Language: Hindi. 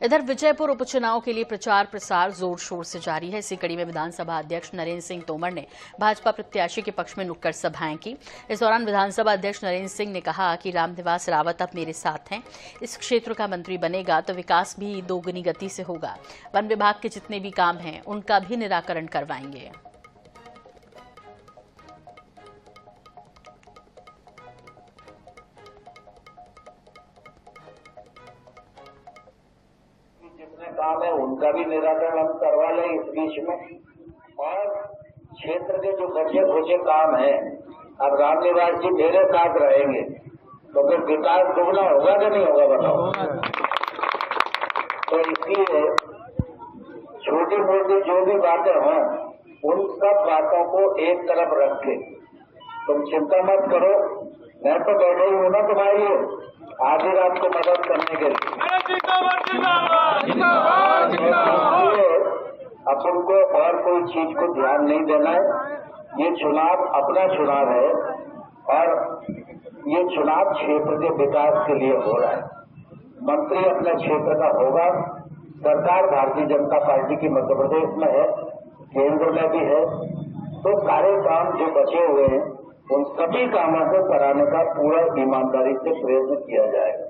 इधर विजयपुर उपचुनाव के लिए प्रचार प्रसार ज़ोर शोर से जारी है। इसी कड़ी में विधानसभा अध्यक्ष नरेंद्र सिंह तोमर ने भाजपा प्रत्याशी के पक्ष में नुक्कड़ सभाएँ की। इस दौरान विधानसभा अध्यक्ष नरेंद्र सिंह ने कहा कि रामनिवास रावत अब मेरे साथ हैं। इस क्षेत्र का मंत्री बनेगा तो विकास भी दोगुनी गति से होगा। वन विभाग के जितने भी काम हैं, उनका भी निराकरण करवाएँगे। जितने काम है, उनका भी निराकरण हम करवा लें इस बीच में। और क्षेत्र के जो बचे खुचे काम है, अब राम निवास जी मेरे साथ रहेंगे तो फिर विकास दुगना होगा कि नहीं होगा बताओ? तो इसलिए छोटी मोटी जो भी बातें हों, उन सब बातों को एक तरफ़ रख के तुम चिंता मत करो, मैं तो बैठे ही हूँ ना तुम्हारी आधी रात को मदद करने के लिए। अपन को और कोई चीज़ को ध्यान नहीं देना है। ये चुनाव अपना चुनाव है और ये चुनाव क्षेत्र के विकास के लिए हो रहा है। मंत्री अपने क्षेत्र का होगा। सरकार भारतीय जनता पार्टी की मध्य प्रदेश में है, केंद्र में भी है। तो सारे काम जो बचे हुए हैं, उन सभी कामों को कराने का पूरा ईमानदारी से प्रयत्न किया जाएगा।